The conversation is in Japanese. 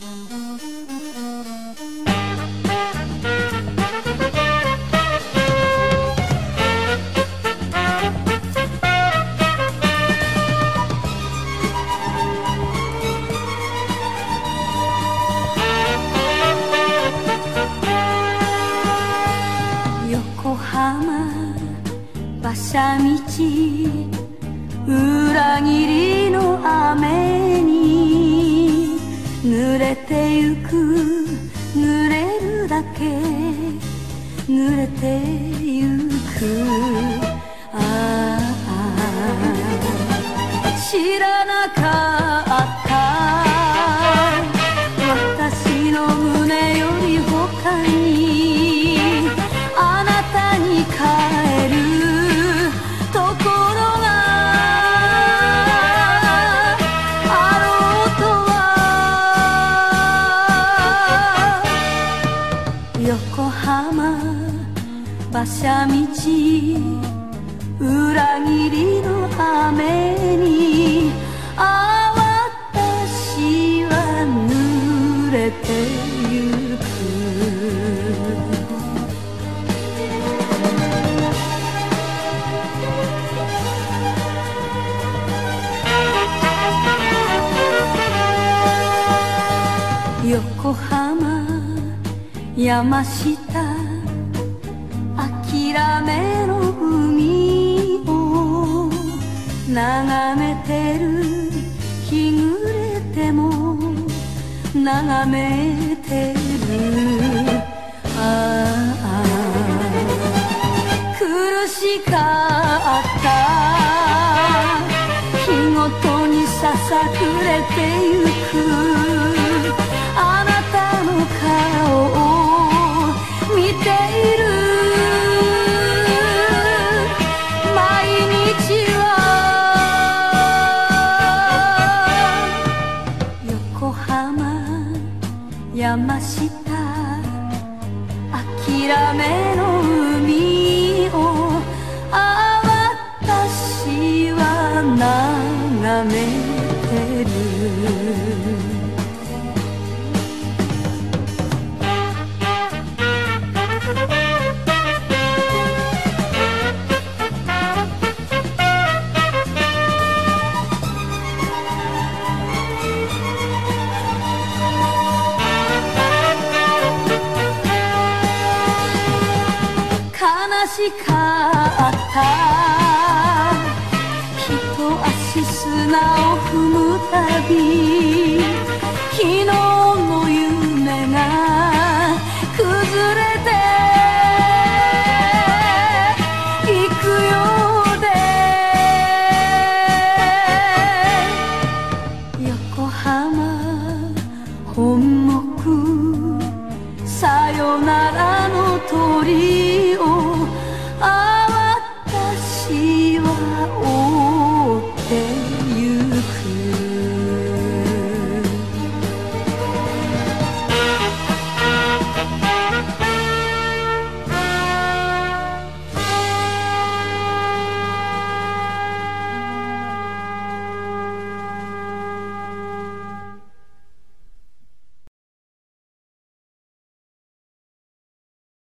横浜馬車道裏切りの雨にれてゆく濡れるだけ濡れてゆく。ああ。知らなかった。馬車道裏切りの雨にあ私は濡れてゆく。横浜山下諦めの海を眺めてる日暮れても眺めてる。ああ。苦しかった。日ごとにささくれてゆく。あなたの顔ました。諦めの海をあ私は眺めてる。しかった。一足砂を踏むたび昨日の夢が崩れていくようで。横浜本木さよならの鳥を